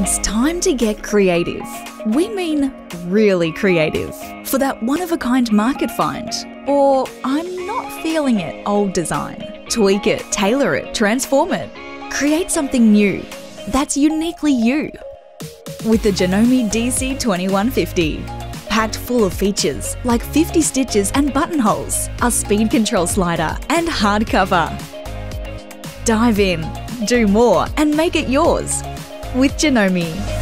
It's time to get creative. We mean really creative for that one of a kind market find. Or I'm not feeling it old design. Tweak it, tailor it, transform it. Create something new that's uniquely you. With the Janome DC2150. Packed full of features like 50 stitches and buttonholes, a speed control slider, and hardcover. Dive in, do more, and make it yours with Janome.